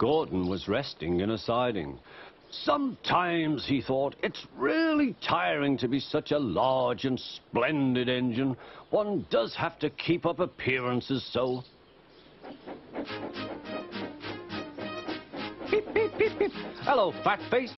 Gordon was resting in a siding. Sometimes, he thought, it's really tiring to be such a large and splendid engine. One does have to keep up appearances so. Beep, beep, beep, beep. Hello, fat face.